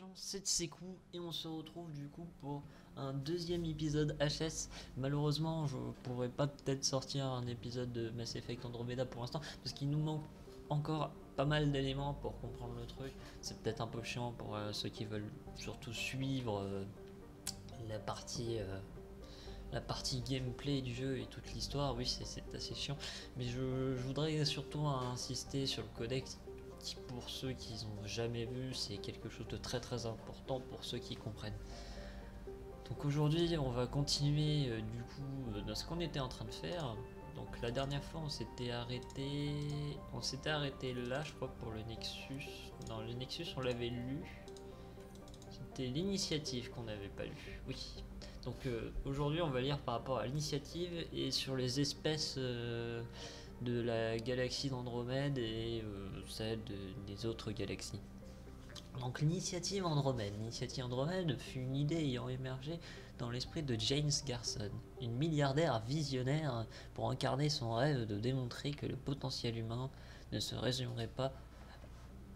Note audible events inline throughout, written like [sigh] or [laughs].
gens, c'est Sekou et on se retrouve du coup pour un deuxième épisode HS. Malheureusement, je pourrais pas peut-être sortir un épisode de Mass Effect Andromeda pour l'instant parce qu'il nous manque encore pas mal d'éléments pour comprendre le truc. C'est peut-être un peu chiant pour euh, ceux qui veulent surtout suivre euh, la partie euh, la partie gameplay du jeu et toute l'histoire. Oui, c'est assez chiant, mais je, je voudrais surtout insister sur le codex qui pour ceux qui n'ont jamais vu, c'est quelque chose de très très important pour ceux qui comprennent. Donc aujourd'hui, on va continuer euh, du coup euh, dans ce qu'on était en train de faire. Donc la dernière fois, on s'était arrêté, on s'était arrêté là, je crois pour le Nexus. Dans le Nexus, on l'avait lu. C'était l'initiative qu'on n'avait pas lu. Oui. Donc euh, aujourd'hui, on va lire par rapport à l'initiative et sur les espèces de la galaxie d'Andromède et euh, celle des autres galaxies. Donc l'initiative Andromède. L'initiative Andromède fut une idée ayant émergé dans l'esprit de James Garson, une milliardaire visionnaire pour incarner son rêve de démontrer que le potentiel humain ne se résumerait pas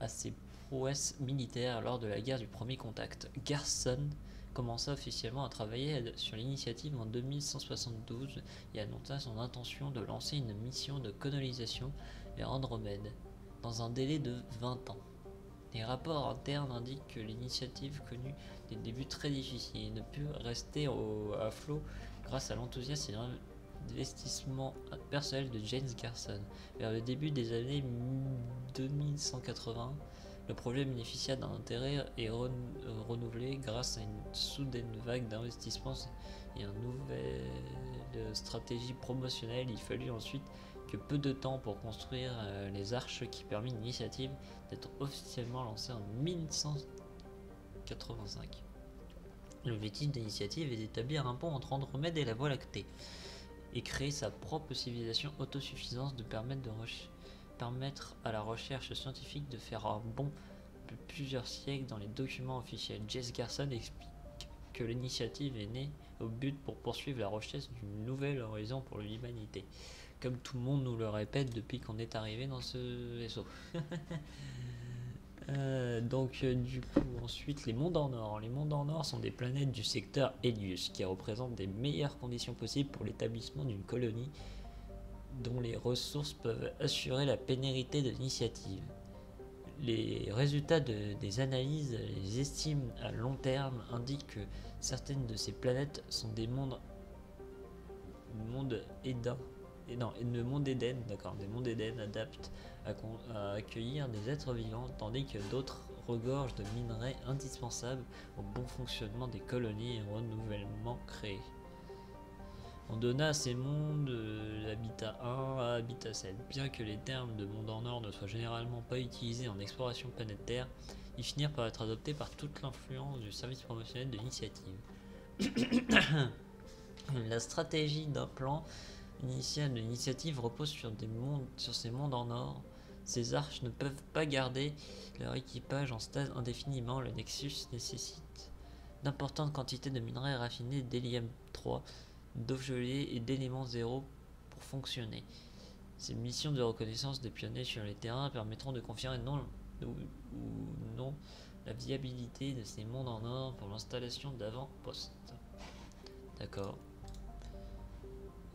à ses prouesses militaires lors de la guerre du premier contact. Garson commença officiellement à travailler sur l'initiative en 2172 et annonça son intention de lancer une mission de colonisation vers Andromède dans un délai de 20 ans. Les rapports internes indiquent que l'initiative connut des débuts très difficiles et ne put rester à flot grâce à l'enthousiasme et l'investissement personnel de James Garson. Vers le début des années 2180, le projet bénéficia d'un intérêt et renouvelé grâce à une soudaine vague d'investissements et une nouvelle stratégie promotionnelle. Il fallut ensuite que peu de temps pour construire euh, les arches qui permit l'initiative d'être officiellement lancée en 1185. L'objectif de l'initiative est d'établir un pont entre Andromède et la Voie lactée et créer sa propre civilisation autosuffisante de permettre de rechercher permettre à la recherche scientifique de faire un bond plusieurs siècles dans les documents officiels. Jess Garson explique que l'initiative est née au but pour poursuivre la recherche d'une nouvelle horizon pour l'humanité. Comme tout le monde nous le répète depuis qu'on est arrivé dans ce vaisseau. [laughs] Euh, donc euh, du coup ensuite les mondes en or. Les mondes en or sont des planètes du secteur Helios qui représentent des meilleures conditions possibles pour l'établissement d'une colonie dont les ressources peuvent assurer la pénérité de l'initiative. Les résultats des analyses les estimes à long terme indiquent que certaines de ces planètes sont des mondes, mondes Eden, et non, le monde Eden, d'accord, des mondes Eden adaptent à, accueillir des êtres vivants, tandis que d'autres regorgent de minerais indispensables au bon fonctionnement des colonies et renouvellement créé. On donna à ces mondes euh, l'habitat 1 à habitat 7. Bien que les termes de monde en or ne soient généralement pas utilisés en exploration planétaire, ils finirent par être adoptés par toute l'influence du service promotionnel de l'initiative. [coughs] La stratégie d'un plan initial de l'initiative repose sur, ces mondes en or. Ces arches ne peuvent pas garder leur équipage en stade indéfiniment. Le Nexus nécessite d'importantes quantités de minerais raffinés d'hélium 3 gelée et d'éléments zéro pour fonctionner. Ces missions de reconnaissance des pionniers sur les terrains permettront de confirmer non ou, non la viabilité de ces mondes en or pour l'installation d'avant-poste. D'accord.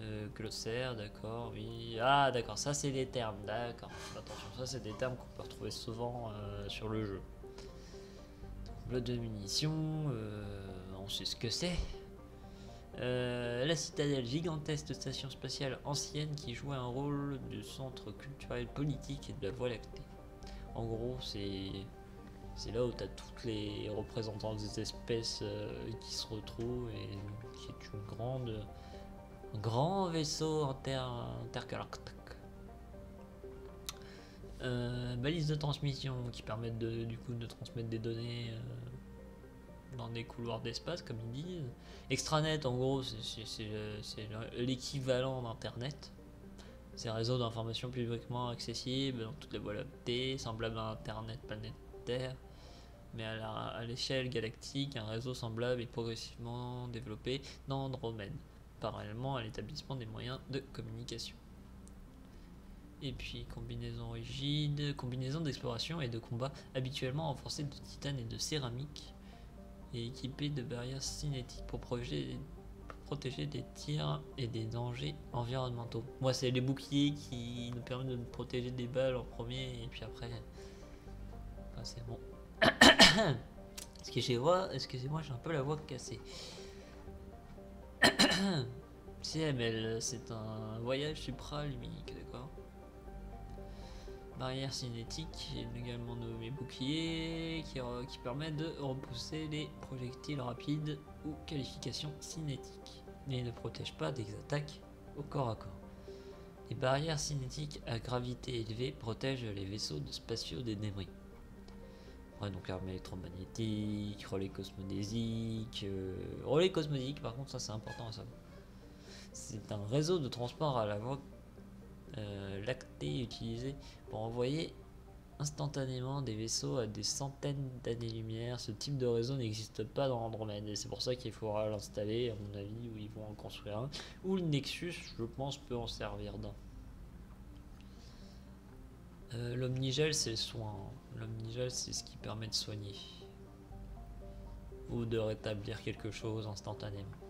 Euh, glossaire, d'accord, oui. Ah, d'accord, ça c'est des termes, d'accord. Attention, ça c'est des termes qu'on peut retrouver souvent euh, sur le jeu. Le de munitions, euh, on sait ce que c'est. Euh, la citadelle, gigantesque station spatiale ancienne qui jouait un rôle de centre culturel politique et de la Voie lactée. En gros, c'est c'est là où tu as toutes les représentants des espèces euh, qui se retrouvent et qui est une grande un grand vaisseau inter, intergalactique. Euh, balise de transmission qui permettent de transmettre des données dans des couloirs d'espace, comme ils disent. Extranet, en gros, c'est l'équivalent d'Internet. C'est un réseau d'information publiquement accessible dans toutes les voies lactées, semblable à Internet planétaire, mais à l'échelle galactique, un réseau semblable est progressivement développé dans Andromède, parallèlement à l'établissement des moyens de communication. Et puis combinaison rigide, combinaison d'exploration et de combat habituellement renforcée de titane et de céramique et équipée de barrières cinétiques pour protéger, des tirs et des dangers environnementaux. Moi, c'est les boucliers qui nous permettent de nous protéger des balles en premier et puis après, enfin, c'est bon. [coughs] Excusez-moi, excusez-moi, j'ai un peu la voix cassée. [coughs] CML, c'est un voyage supraluminique, Barrière cinétique, également nommé bouclier, qui, permet de repousser les projectiles rapides ou qualification cinétique, mais ne protège pas des attaques au corps à corps. Les barrières cinétiques à gravité élevée protègent les vaisseaux de spatiaux des débris. Ouais, donc armes électromagnétiques, relais cosmodésiques. euh, relais cosmodésiques, par contre, ça c'est important à savoir. C'est un réseau de transport à la voie euh, lactée utilisé pour envoyer instantanément des vaisseaux à des centaines d'années-lumière. Ce type de réseau n'existe pas dans Andromède et c'est pour ça qu'il faudra l'installer, à mon avis, ou ils vont en construire un. Ou le Nexus, je pense, peut en servir d'un. Euh, L'omnigel, c'est le soin. L'omnigel, c'est ce qui permet de soigner. Ou de rétablir quelque chose instantanément.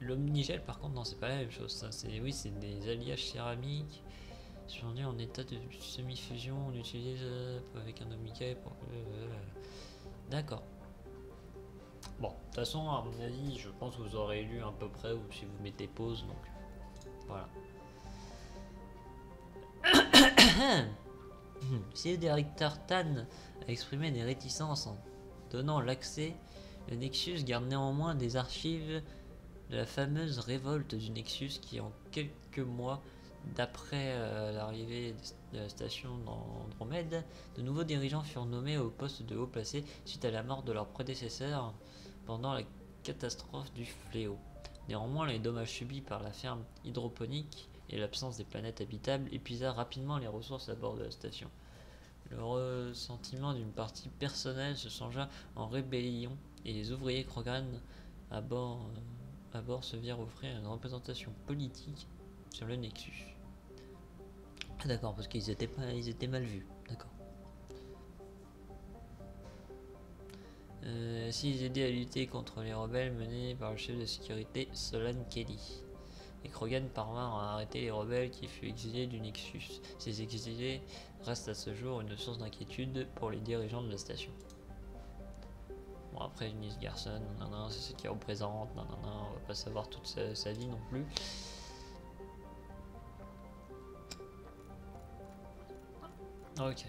L'omnigel, par contre, non, c'est pas la même chose. Ça, c'est oui, c'est des alliages céramiques. Survenus en état de semi-fusion, on utilise euh, avec un omnigel pour. euh, D'accord. Bon, de toute façon, à mon avis, je pense que vous aurez lu à peu près ou si vous mettez pause, donc voilà. [coughs] si le directeur Tan a exprimé des réticences en donnant l'accès, le Nexus garde néanmoins des archives de la fameuse révolte du Nexus qui, en quelques mois d'après euh, l'arrivée de la station d'Andromède, de nouveaux dirigeants furent nommés au poste de haut placé suite à la mort de leur prédécesseur pendant la catastrophe du fléau. Néanmoins, les dommages subis par la ferme hydroponique et l'absence des planètes habitables épuisa rapidement les ressources à bord de la station. Le ressentiment d'une partie personnelle se changea en rébellion et les ouvriers Krogan à bord, euh, à bord se virent offrir une représentation politique sur le Nexus. Ah d'accord, parce qu'ils étaient mal vus. D'accord. Euh, S'ils aidaient à lutter contre les rebelles menés par le chef de sécurité Solan Kelly. Les Krogan parvinrent à arrêter les rebelles qui furent exilés du Nexus. Ces exilés restent à ce jour une source d'inquiétude pour les dirigeants de la station. Après Eunice Garson, nanana, c'est ce qui représente, nanana, on va pas savoir toute sa, vie non plus. Ok.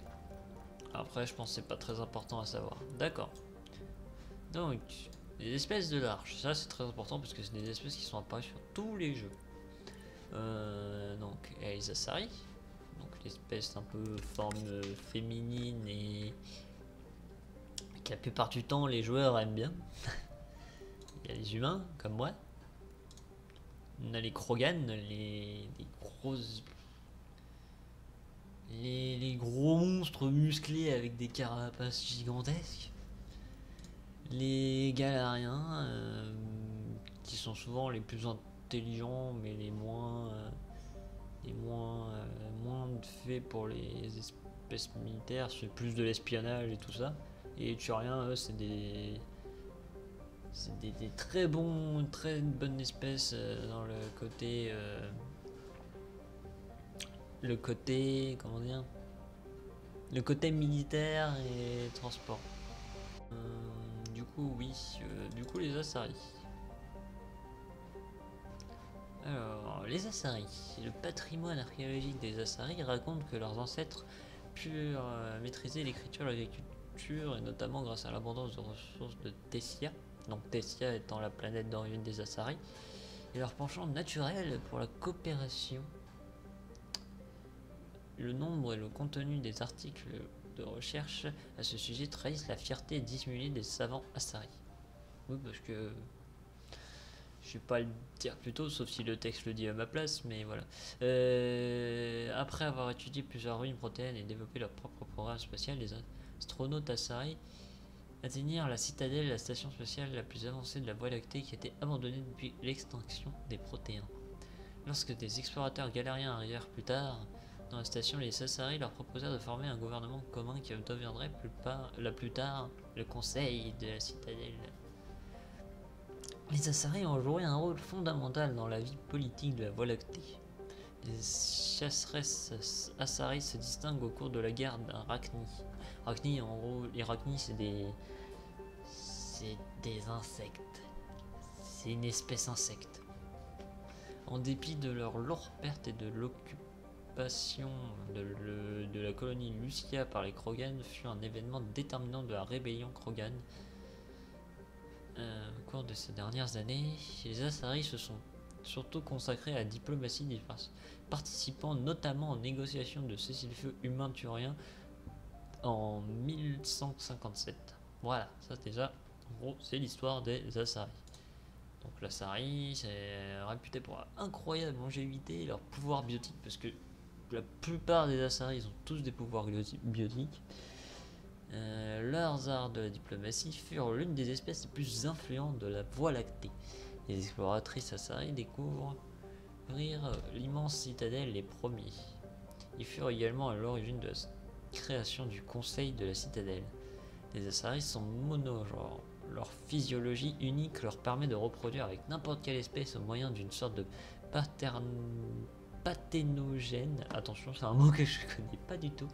Après je pense que c'est pas très important à savoir. D'accord. Donc, les espèces de l'arche, ça c'est très important parce que c'est des espèces qui sont apparues sur tous les jeux. Euh, donc, Sari, donc l'espèce un peu forme euh, féminine et la plupart du temps les joueurs aiment bien. [laughs] Il y a les humains comme moi. On a les Krogan, les, les. Les, les gros monstres musclés avec des carapaces gigantesques les galariens euh, qui sont souvent les plus intelligents mais les moins euh, les moins euh, moins faits pour les espèces militaires c'est plus de l'espionnage et tout ça les turiens eux c'est des c'est des, très bons très bonnes espèces euh, dans le côté euh, le côté comment dire le côté militaire et transport Euh, du coup, oui. du coup, les Asari. Alors, les Asari. Le patrimoine archéologique des Asari raconte que leurs ancêtres purent maîtriser l'écriture et et notamment grâce à l'abondance de ressources de Tessia. Donc, Tessia étant la planète d'origine des Asari. Et leur penchant naturel pour la coopération. Le nombre et le contenu des articles de recherche à ce sujet trahissent la fierté dissimulée des savants Asari. Oui, parce que je vais pas le dire plus tôt, sauf si le texte le dit à ma place, mais voilà. Euh, après avoir étudié plusieurs ruines protéines et développé leur propre programme spatial, les astronautes Asari atteignirent la citadelle, la station spatiale la plus avancée de la Voie lactée qui était abandonnée depuis l'extinction des protéins. Lorsque des explorateurs galériens arrivèrent plus tard dans la station, les Asari leur proposèrent de former un gouvernement commun qui deviendrait plus tard le conseil de la citadelle. Les Asari ont joué un rôle fondamental dans la vie politique de la Voie lactée. Les chasseresses Asari se distinguent au cours de la guerre d'Arachni. En gros, les c'est des. C'est des insectes. C'est une espèce insecte. En dépit de leur lourde perte et de l'occupation de, la colonie Lucia par les Krogan fut un événement déterminant de la rébellion Krogan. Euh, au cours de ces dernières années, les Asari se sont surtout consacrés à la diplomatie des participant notamment aux négociations de cessez-le-feu humain-turien en 1157. Voilà, ça déjà, en gros, c'est l'histoire des Asari. Donc l'Asari, c'est réputé pour leur incroyable longévité et leur pouvoir biotique, parce que la plupart des Asari, ils ont tous des pouvoirs bioti- biotiques. Euh, leurs arts de la diplomatie furent l'une des espèces les plus influentes de la Voie lactée. Les exploratrices Asari découvrent euh, l'immense citadelle les premiers. Ils furent également à l'origine de la création du Conseil de la citadelle. Les Asari sont monogenres. Leur physiologie unique leur permet de reproduire avec n'importe quelle espèce au moyen d'une sorte de patern... pathénogène. Attention, c'est un mot que je connais pas du tout.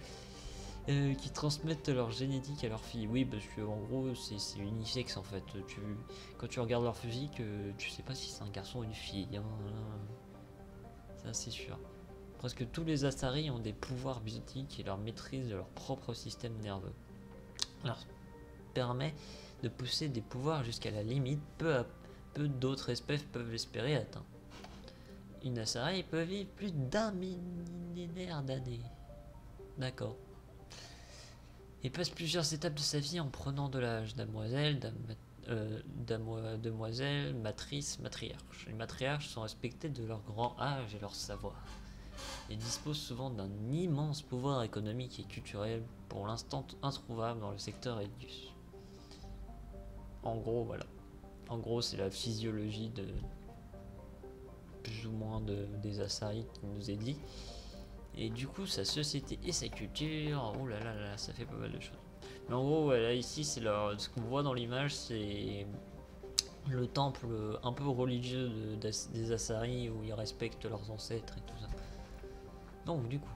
euh, qui transmettent leur génétique à leurs filles. Oui, parce que en gros, c'est c'est unisexe en fait. Tu, quand tu regardes leur physique, euh, tu sais pas si c'est un garçon ou une fille. hein, Ça, c'est sûr. Presque tous les Asari ont des pouvoirs biotiques et leur maîtrise de leur propre système nerveux. Leur permet de pousser des pouvoirs jusqu'à la limite peu à peu d'autres espèces peuvent espérer atteindre. Une Asari peut vivre plus d'un millénaire d'années. D'accord. Et passe plusieurs étapes de sa vie en prenant de l'âge. Damoiselle, euh, demoiselle, matrice, matriarche. Les matriarches sont respectés de leur grand âge et leur savoir. Ils disposent souvent d'un immense pouvoir économique et culturel, pour l'instant introuvable dans le secteur Edius. En gros, voilà. En gros, c'est la physiologie de plus ou moins de, des Asari qui nous est dit. Et du coup, sa société et sa culture, oh là là là, ça fait pas mal de choses. Mais en gros, ouais, là ici, c'est ce qu'on voit dans l'image, c'est le temple un peu religieux des Asari où ils respectent leurs ancêtres et tout ça. Donc, du coup,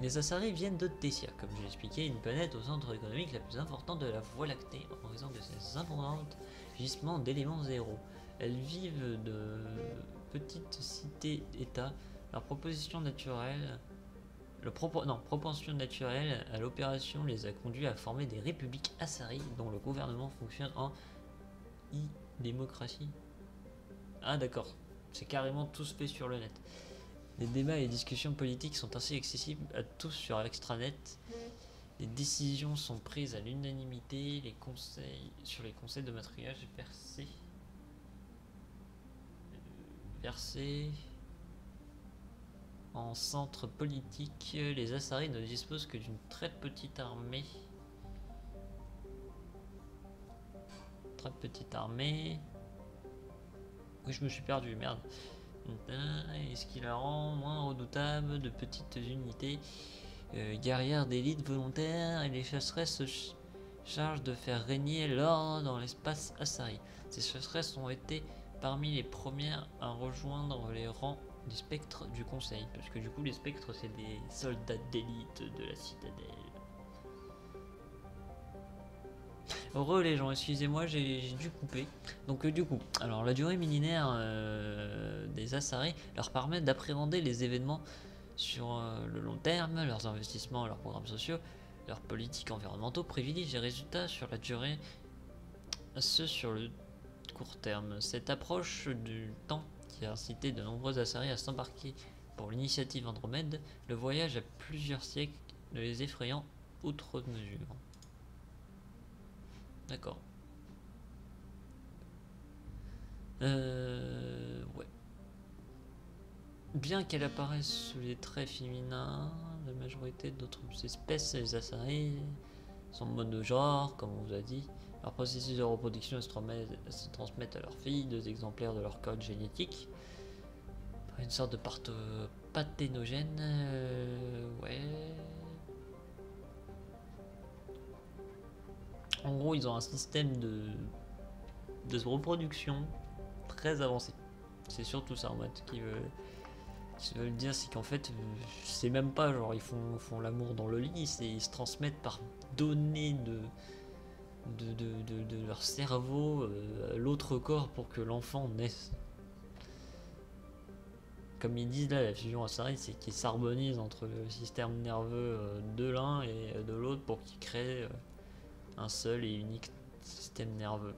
les Asari viennent de Tessia, comme j'ai expliqué, une planète au centre économique la plus importante de la Voie lactée en raison de ses abondants gisements d'éléments zéro. Elles vivent de petites cités-états. Leur proposition naturelle le non, propension naturelle à l'opération les a conduits à former des républiques Asari dont le gouvernement fonctionne en e-démocratie. Ah d'accord, c'est carrément tout fait sur le net. Les débats et discussions politiques sont ainsi accessibles à tous sur l'extranet. Les décisions sont prises à l'unanimité, les conseils sur les conseils de matriage versés. versés en centre politique, les Asari ne disposent que d'une très petite armée. Très petite armée. Oui, je me suis perdu, merde. Et ce qui la rend moins redoutable de petites unités euh, guerrières d'élite volontaire et les chasseresses se ch- chargent de faire régner l'ordre dans l'espace Asari? Ces chasseresses ont été parmi les premières à rejoindre les rangs des spectres du conseil, parce que du coup les spectres c'est des soldats d'élite de la citadelle. Heureux les gens, excusez-moi, j'ai dû couper. Donc euh, du coup, alors la durée millénaire euh, des Asari leur permet d'appréhender les événements sur euh, le long terme, leurs investissements, leurs programmes sociaux, leurs politiques environnementaux privilégient les résultats sur la durée, ceux sur le court terme. Cette approche du temps qui a incité de nombreux Asari à s'embarquer pour l'initiative Andromède, le voyage à plusieurs siècles ne les effrayant outre mesure. D'accord. Euh, ouais. Bien qu'elle apparaisse sous les traits féminins, la majorité d'autres espèces, les Asari, sont monogenres, comme on vous a dit. Leur processus de reproduction se se transmettent à leurs filles deux exemplaires de leur code génétique. Une sorte de part pathénogène. euh, ouais. En gros, ils ont un système de, de reproduction très avancé. C'est surtout ça en fait qui veut, qui veut dire, c'est qu'en fait, euh, c'est même pas genre ils font, font l'amour dans le lit, c'est ils se transmettent par données de, de, de, de- leur cerveau euh, à l'autre corps pour que l'enfant naisse. Comme ils disent là, la fusion acérine, c'est qu'ils s'harmonisent entre le système nerveux euh, de l'un et de l'autre pour qu'ils créent un seul et unique système nerveux.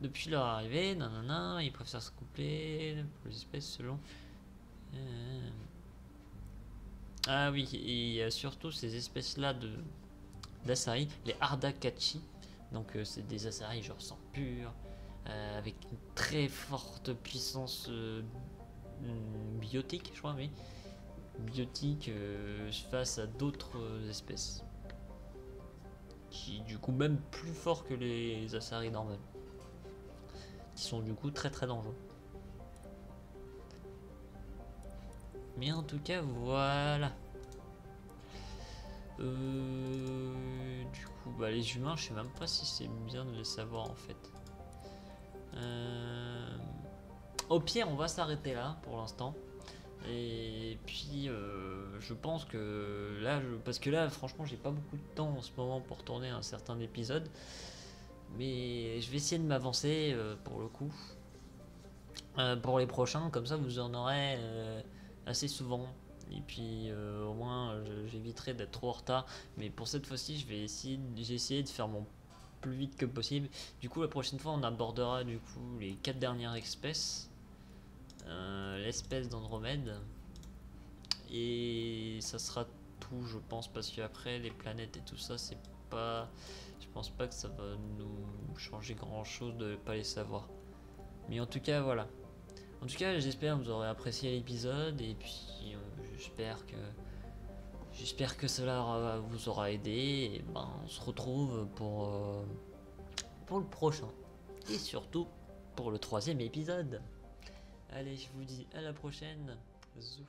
Depuis leur arrivée, nanana, ils préfèrent se coupler pour les espèces selon. Euh, Ah oui, et surtout ces espèces-là de d'Asahi, les Ardakachi. Donc euh, c'est des Asahi genre sang pur, euh, avec une très forte puissance biotique, je crois, oui. Biotique euh, face à d'autres euh, espèces. Qui du coup même plus forts que les Asari normales. Qui sont du coup très très dangereux. Mais en tout cas, voilà. Euh, du coup, bah, les humains, je sais même pas si c'est bien de les savoir en fait. Au pire, on va s'arrêter là pour l'instant. Et puis, euh, je pense que là, parce que là, franchement, j'ai pas beaucoup de temps en ce moment pour tourner un certain épisode. Mais je vais essayer de m'avancer euh, pour le coup. Euh, pour les prochains, comme ça, vous en aurez assez souvent. Et puis, au moins, j'éviterai d'être trop en retard. Mais pour cette fois-ci, je vais essayer, j'ai essayé de faire mon plus vite que possible. Du coup, la prochaine fois, on abordera du coup les quatre dernières espèces. L'espèce d'Andromède. Et ça sera tout, je pense, parce qu'après, les planètes et tout ça, c'est pas. Je pense pas que ça va nous changer grand chose de pas les savoir. Mais en tout cas, voilà. En tout cas, j'espère que vous aurez apprécié l'épisode et puis euh, j'espère que j'espère que cela vous aura aidé. Et ben, on se retrouve pour euh, pour le prochain et surtout pour le troisième épisode. Allez, je vous dis à la prochaine. Zou.